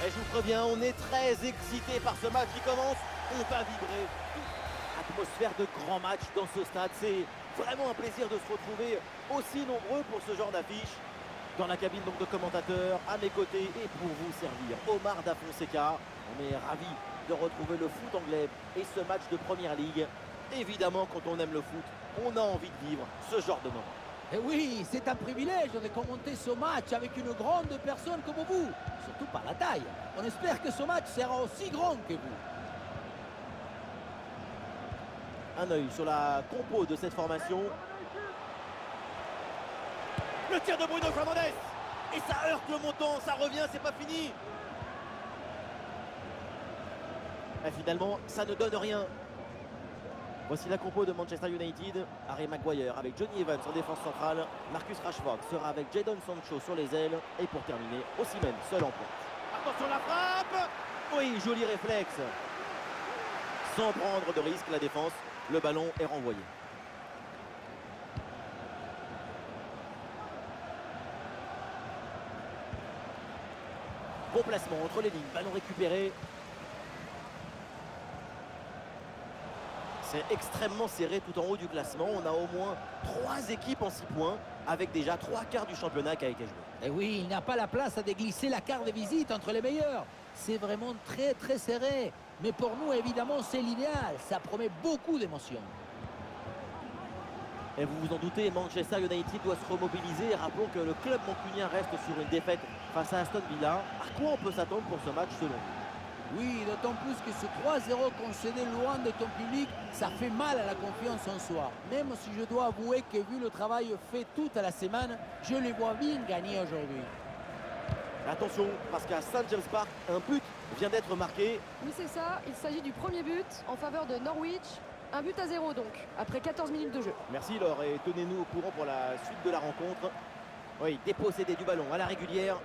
Et je vous préviens, on est très excité par ce match qui commence. On va vibrer. Atmosphère de grand match dans ce stade. C'est vraiment un plaisir de se retrouver aussi nombreux pour ce genre d'affiche. Dans la cabine donc de commentateurs, à mes côtés et pour vous servir, Omar Da Fonseca. On est ravis de retrouver le foot anglais et ce match de Première Ligue. Évidemment, quand on aime le foot, on a envie de vivre ce genre de moment. Et oui, c'est un privilège de commenter ce match avec une grande personne comme vous, surtout par la taille. On espère que ce match sera aussi grand que vous. Un œil sur la compo de cette formation. Le tir de Bruno Fernandes Et ça heurte le montant, ça revient, c'est pas fini Et finalement, ça ne donne rien. Voici la compo de Manchester United. Harry Maguire avec Johnny Evans en défense centrale. Marcus Rashford sera avec Jadon Sancho sur les ailes. Et pour terminer, Osimhen seul en pointe. Attention la frappe Oui, joli réflexe. Sans prendre de risque, la défense. Le ballon est renvoyé. Bon placement entre les lignes, ballon récupéré. C'est extrêmement serré tout en haut du classement. On a au moins trois équipes en six points avec déjà trois quarts du championnat qui a été joué. Et oui, il n'a pas la place à déglisser la carte de visite entre les meilleurs. C'est vraiment très très serré. Mais pour nous, évidemment, c'est l'idéal. Ça promet beaucoup d'émotions. Et vous vous en doutez, Manchester United doit se remobiliser. Rappelons que le club mancunien reste sur une défaite face à Aston Villa. À quoi on peut s'attendre pour ce match selon vous? Oui, d'autant plus que ce 3-0 concédé loin de ton public, ça fait mal à la confiance en soi. Même si je dois avouer que vu le travail fait toute la semaine, je les vois bien gagner aujourd'hui. Attention, parce qu'à St. James Park, un but vient d'être marqué. Oui, c'est ça. Il s'agit du premier but en faveur de Norwich. Un but à zéro donc, après 14 minutes de jeu. Merci Laure et tenez-nous au courant pour la suite de la rencontre. Oui, dépossédé du ballon à la régulière.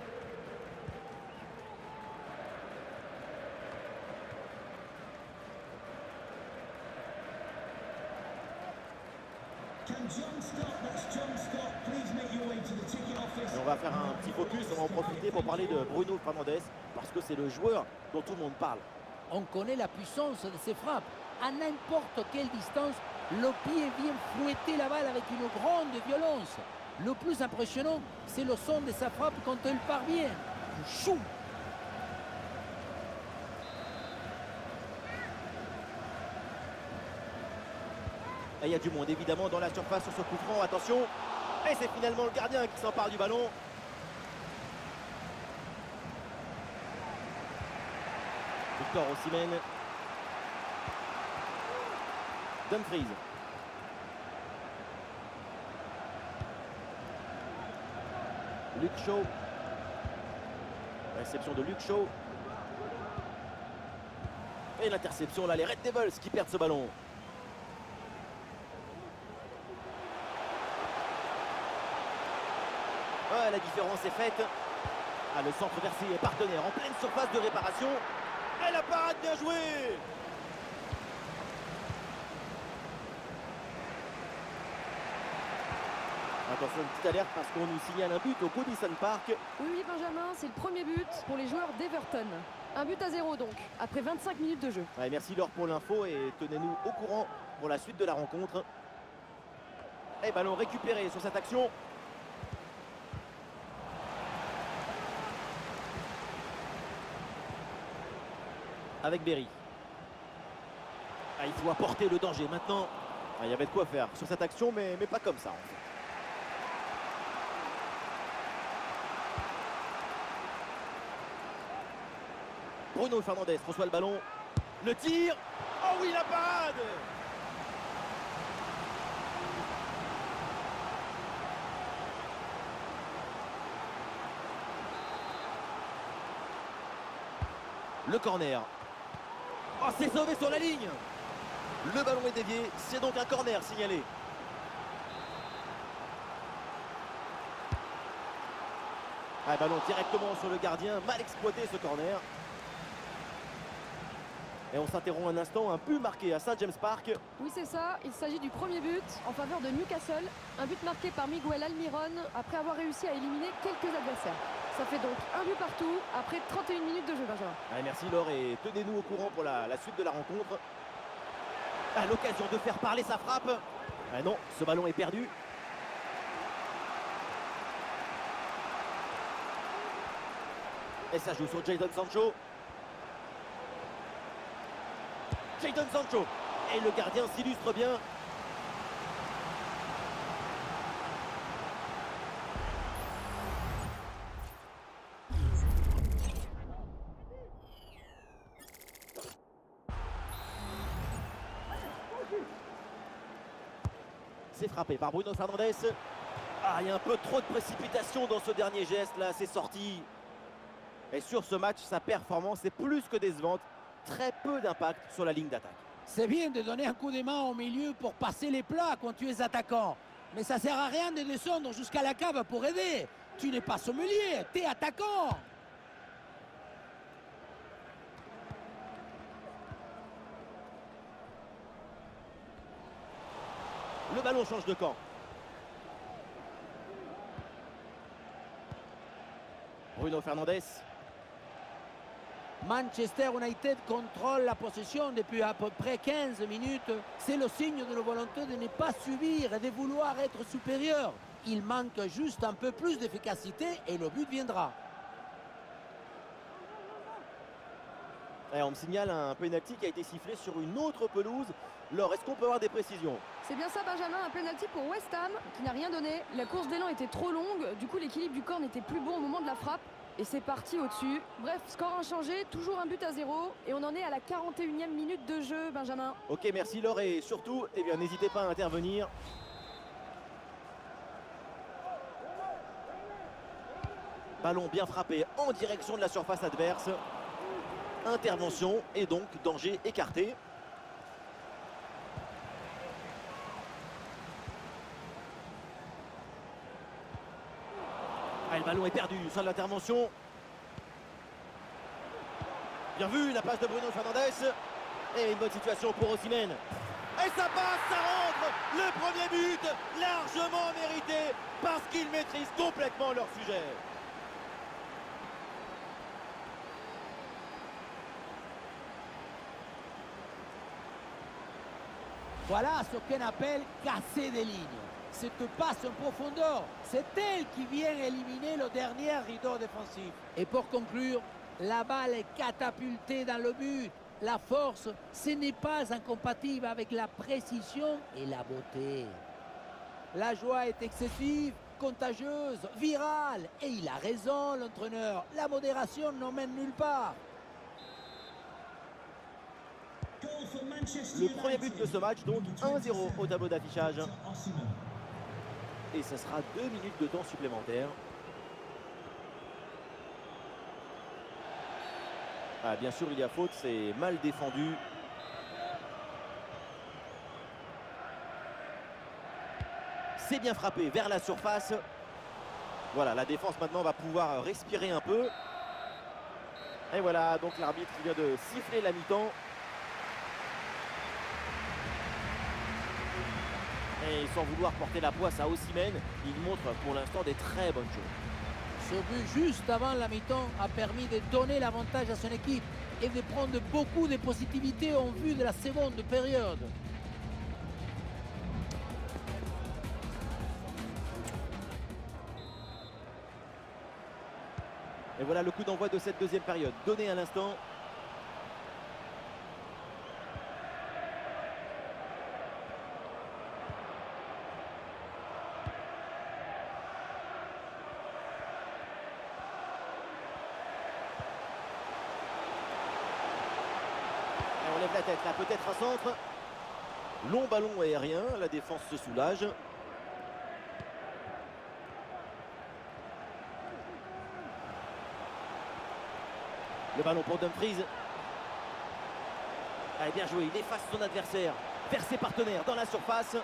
Va faire un petit focus, on va en profiter pour parler de Bruno Fernandes parce que c'est le joueur dont tout le monde parle. On connaît la puissance de ses frappes. À n'importe quelle distance, le pied vient fouetter la balle avec une grande violence. Le plus impressionnant, c'est le son de sa frappe quand elle parvient. Chou Et il y a du monde évidemment dans la surface sur ce coup franc. Attention Et c'est finalement le gardien qui s'empare du ballon. Victor Osimhen. Dumfries. Luke Shaw. Réception de Luke Shaw. Et l'interception là, les Red Devils qui perdent ce ballon. La différence est faite. Ah, le centre versé est partenaire en pleine surface de réparation. Et la parade bien jouée Attention, une petite alerte parce qu'on nous signale un but au Goodison Park. Oui, oui, Benjamin, c'est le premier but pour les joueurs d'Everton. Un but à zéro donc, après 25 minutes de jeu. Ouais, merci Laure pour l'info et tenez-nous au courant pour la suite de la rencontre. Et ballon récupéré sur cette action. Avec Berry. Ah, il faut apporter le danger maintenant. Ah, il y avait de quoi faire sur cette action, mais, mais pas comme ça. Bruno Fernandez reçoit le ballon. Le tir. Oh oui, la parade Le corner. Oh, c'est sauvé sur la ligne Le ballon est dévié, c'est donc un corner signalé. Un ballon directement sur le gardien, mal exploité ce corner. Et on s'interrompt un instant, un but marqué à Saint James Park. Oui, c'est ça. Il s'agit du premier but en faveur de Newcastle. Un but marqué par Miguel Almiron après avoir réussi à éliminer quelques adversaires. Ça fait donc un but partout après 31 minutes de jeu, Benjamin. Allez, merci Laure et tenez-nous au courant pour la, suite de la rencontre. À l'occasion de faire parler sa frappe. Ah non, ce ballon est perdu. Et ça joue sur Jadon Sancho. Jadon Sancho. Et le gardien s'illustre bien. Par Bruno Fernandes. Ah, il y a un peu trop de précipitation dans ce dernier geste là, c'est sorti. Et sur ce match, sa performance est plus que décevante. Très peu d'impact sur la ligne d'attaque. C'est bien de donner un coup de main au milieu pour passer les plats quand tu es attaquant. Mais ça sert à rien de descendre jusqu'à la cave pour aider. Tu n'es pas sommelier, tu es attaquant. Le ballon change de camp. Bruno Fernandes. Manchester United contrôle la possession depuis à peu près 15 minutes. C'est le signe de la volonté de ne pas subir et de vouloir être supérieur. Il manque juste un peu plus d'efficacité et le but viendra. Et on me signale un penalty qui a été sifflé sur une autre pelouse. Laure, est-ce qu'on peut avoir des précisions? C'est bien ça, Benjamin, un penalty pour West Ham qui n'a rien donné. La course d'élan était trop longue, du coup l'équilibre du corps n'était plus bon au moment de la frappe. Et c'est parti au-dessus. Bref, score inchangé, toujours un but à zéro. Et on en est à la 41e minute de jeu, Benjamin. Ok, merci Laure. Et surtout, eh bien, n'hésitez pas à intervenir. Ballon bien frappé en direction de la surface adverse. Intervention et donc danger écarté. Ah, le ballon est perdu sur l'intervention. Bien vu, la passe de Bruno Fernandes. Et une bonne situation pour Osimhen. Et ça passe, ça rentre Le premier but, largement mérité, parce qu'ils maîtrisent complètement leur sujet. Voilà ce qu'on appelle casser des lignes. Cette passe en profondeur, c'est elle qui vient éliminer le dernier rideau défensif. Et pour conclure, la balle est catapultée dans le but. La force, ce n'est pas incompatible avec la précision et la beauté. La joie est excessive, contagieuse, virale. Et il a raison, l'entraîneur. La modération n'emmène nulle part. Le premier but de ce match, donc 1-0 au tableau d'affichage. Et ce sera deux minutes de temps supplémentaire. Ah, bien sûr, il y a faute, c'est mal défendu. C'est bien frappé vers la surface. Voilà, la défense maintenant va pouvoir respirer un peu. Et voilà, donc l'arbitre vient de siffler la mi-temps. Et sans vouloir porter la poisse à Ossimène, il montre pour l'instant des très bonnes choses. Ce but juste avant la mi-temps a permis de donner l'avantage à son équipe et de prendre beaucoup de positivité en vue de la seconde période. Et voilà le coup d'envoi de cette deuxième période, donné à l'instant. Tête là, peut-être un centre. Long ballon aérien, la défense se soulage. Le ballon pour Dumfries. Allez, bien joué, il efface son adversaire vers ses partenaires dans la surface.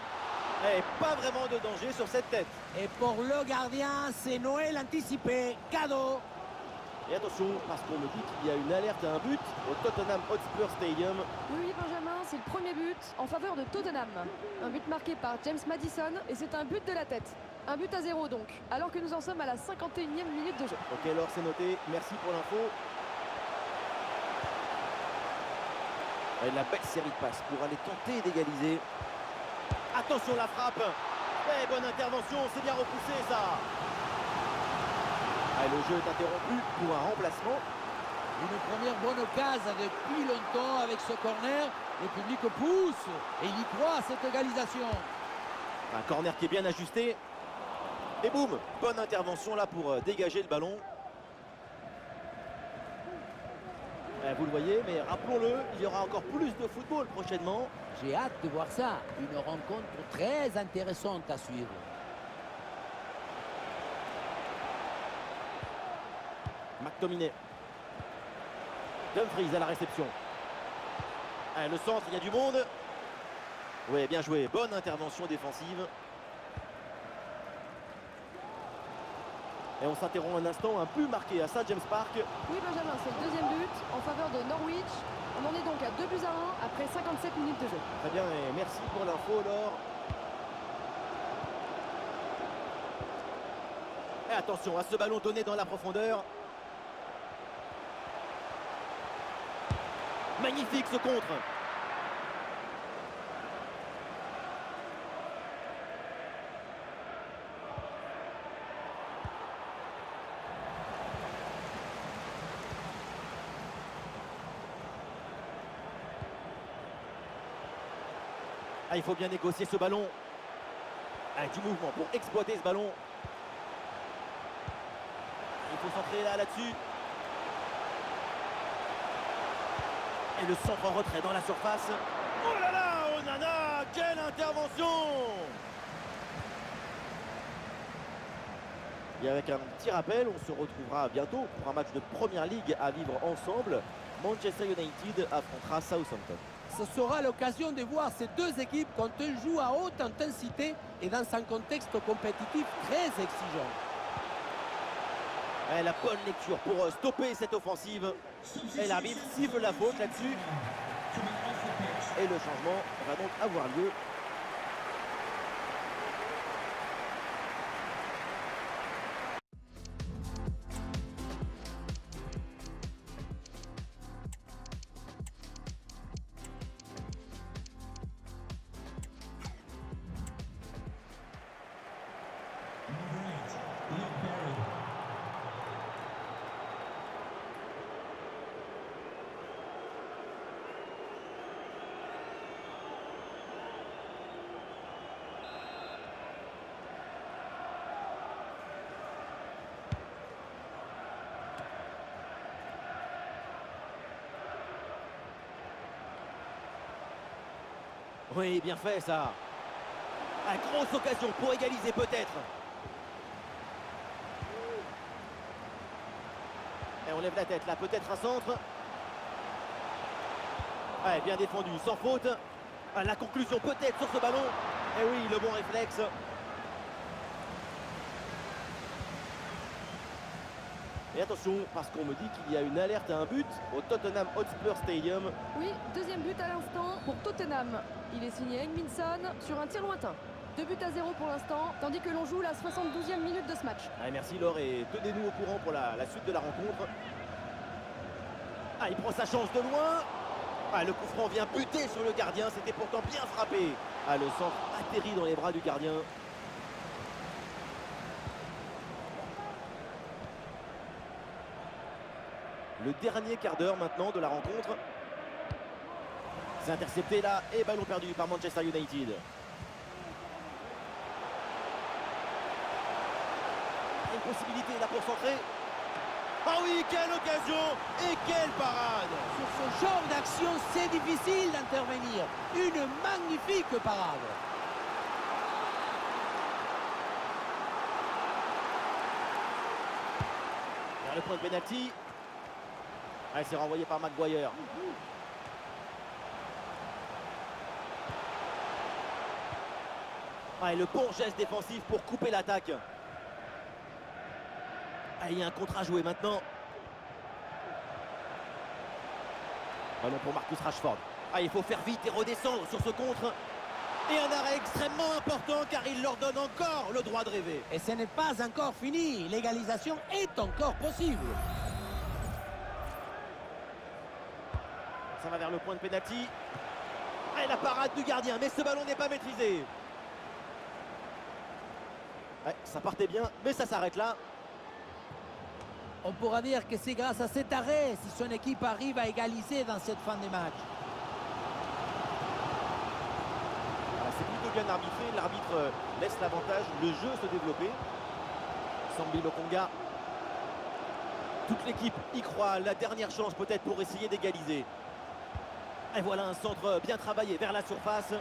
Et pas vraiment de danger sur cette tête. Et pour le gardien, c'est Noël anticipé. Cadeau Et attention, parce qu'on me dit qu'il y a une alerte à un but au Tottenham Hotspur Stadium. Oui, oui, Benjamin, c'est le premier but en faveur de Tottenham. Un but marqué par James Madison et c'est un but de la tête. Un but à zéro donc, alors que nous en sommes à la 51e minute de jeu. Ok, alors c'est noté. Merci pour l'info. Et la belle série de passes pour aller tenter d'égaliser. Attention la frappe. Eh, bonne intervention, c'est bien repoussé ça. Ah, le jeu est interrompu pour un remplacement. Une première bonne occasion depuis longtemps avec ce corner. Le public pousse et il y croit à cette égalisation. Un corner qui est bien ajusté. Et boum, bonne intervention là pour euh, dégager le ballon. Eh, Vous le voyez, mais rappelons-le, il y aura encore plus de football prochainement. J'ai hâte de voir ça. Une rencontre très intéressante à suivre. Dumfries à la réception. Ah, le centre, il y a du monde. Oui, bien joué. Bonne intervention défensive. Et on s'interrompt un instant, un but marqué à Saint James Park. Oui Benjamin, c'est le deuxième but en faveur de Norwich. On en est donc à 2 buts à 1 après 57 minutes de jeu. Très bien, et merci pour l'info, Laure. Et attention à ce ballon donné dans la profondeur. Magnifique ce contre. Ah, il faut bien négocier ce ballon. Ah, du mouvement pour exploiter ce ballon. Il faut centrer là, là-dessus. Et le centre en retrait dans la surface. Oh là là, oh nana, quelle intervention Et avec un petit rappel, on se retrouvera bientôt pour un match de Première Ligue à vivre ensemble. Manchester United affrontera Southampton. Ce sera l'occasion de voir ces deux équipes quand elles jouent à haute intensité et dans un contexte compétitif très exigeant. Eh, la bonne lecture pour euh, stopper cette offensive. Et l'arbitre siffle la faute là-dessus. Et le changement va donc avoir lieu. Oui, bien fait ça. Ah, grosse occasion pour égaliser peut-être. Et on lève la tête là, peut-être un centre. Ouais, bien défendu, sans faute. Ah, la conclusion peut-être sur ce ballon. Et oui, le bon réflexe. Et attention, parce qu'on me dit qu'il y a une alerte à un but au Tottenham Hotspur Stadium. Oui, deuxième but à l'instant pour Tottenham. Il est signé Engminson sur un tir lointain. Deux buts à zéro pour l'instant, tandis que l'on joue la 72e minute de ce match. Allez, merci Laure et tenez-nous au courant pour la, la suite de la rencontre. Ah, il prend sa chance de loin. Ah, le coup franc vient buter sur le gardien, c'était pourtant bien frappé. Ah, le centre atterrit dans les bras du gardien. Le dernier quart d'heure maintenant de la rencontre. C'est intercepté là et ballon perdu par Manchester United. Une possibilité là pour centrer. Ah oui, quelle occasion et quelle parade Sur ce genre d'action, c'est difficile d'intervenir. Une magnifique parade. Vers le point de pénalty. Ah, c'est renvoyé par Maguire. Ah, et le bon geste défensif pour couper l'attaque. Ah, il y a un contre à jouer maintenant. Ballon pour Marcus Rashford. Ah, il faut faire vite et redescendre sur ce contre. Et un arrêt extrêmement important car il leur donne encore le droit de rêver. Et ce n'est pas encore fini. L'égalisation est encore possible. Ça va vers le point de pénalty. Et la parade du gardien, mais ce ballon n'est pas maîtrisé. Ouais, ça partait bien, mais ça s'arrête là. On pourra dire que c'est grâce à cet arrêt si son équipe arrive à égaliser dans cette fin de match. Voilà, c'est plutôt bien arbitré. L'arbitre euh, laisse l'avantage, le jeu se développer. Sambi Lokonga. Toute l'équipe y croit. La dernière chance peut-être pour essayer d'égaliser. Et voilà un centre bien travaillé vers la surface.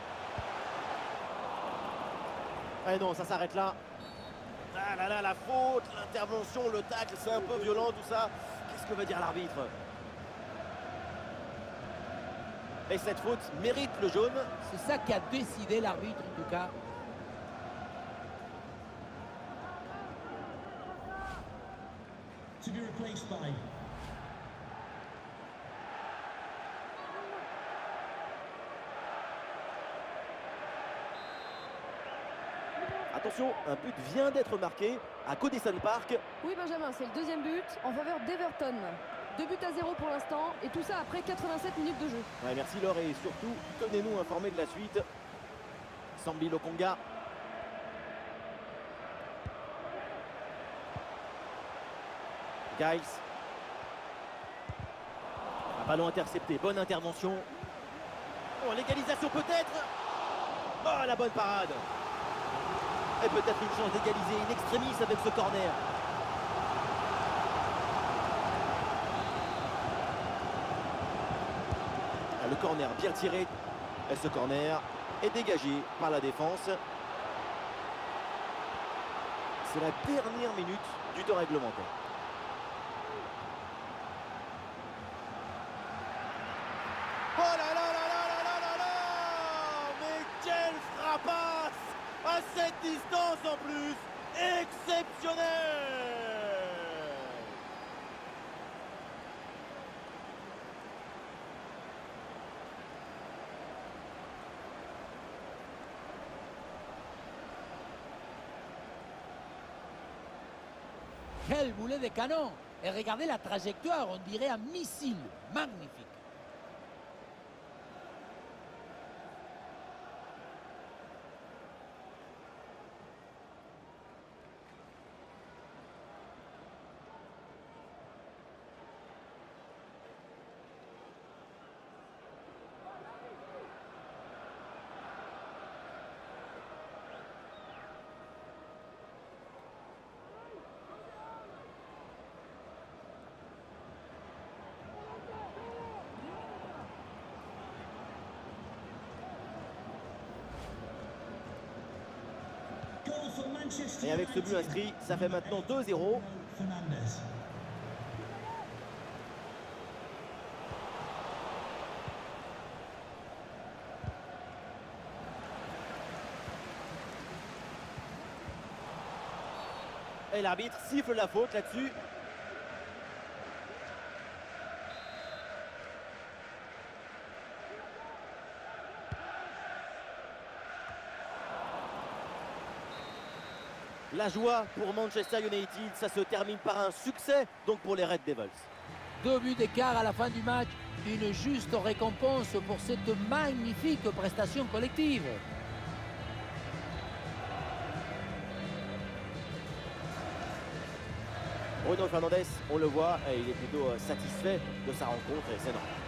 Et non, ça s'arrête là. Ah là là, la faute, l'intervention, le tacle, c'est un peu violent tout ça. Qu'est-ce que veut dire l'arbitre? Et cette faute mérite le jaune. C'est ça qui a décidé l'arbitre en tout cas. To be replaced by Attention, un but vient d'être marqué à Codesson Park. Oui, Benjamin, c'est le deuxième but en faveur d'Everton. Deux buts à zéro pour l'instant, et tout ça après 87 minutes de jeu. Ouais, merci Laure et surtout, tenez-nous informés de la suite. Sambi Lokonga. Giles. Un ballon intercepté, bonne intervention. Oh, l'égalisation peut-être Oh, la bonne parade Et peut-être une chance d'égaliser in extremis avec ce corner. Ah, Le corner bien tiré. Et ce corner est dégagé par la défense. C'est la dernière minute du temps réglementaire. Quel boulet de canon Et regardez la trajectoire, on dirait un missile. Magnifique. Et avec ce but inscrit, ça fait maintenant 2-0. Fernandez. Et l'arbitre siffle la faute là-dessus. La joie pour Manchester United, ça se termine par un succès donc pour les Red Devils. Deux buts d'écart à la fin du match. Une juste récompense pour cette magnifique prestation collective. Bruno Fernandez, on le voit, il est plutôt euh, satisfait de sa rencontre et c'est normal.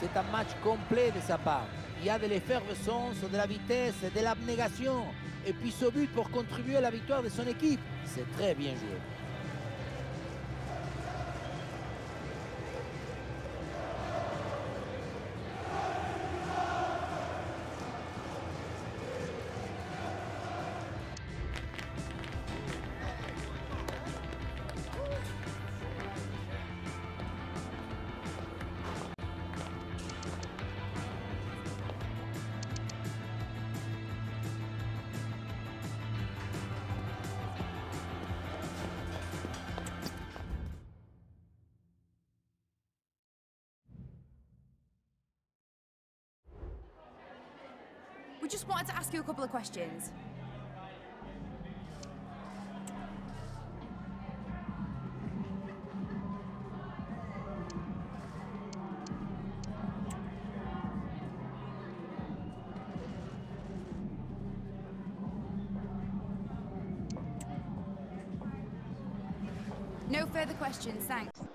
C'est un match complet de sa part. Il y a de l'effervescence, de la vitesse, de l'abnégation. Et puis ce but pour contribuer à la victoire de son équipe. C'est très bien joué. We just wanted to ask you a couple of questions. No further questions, thanks.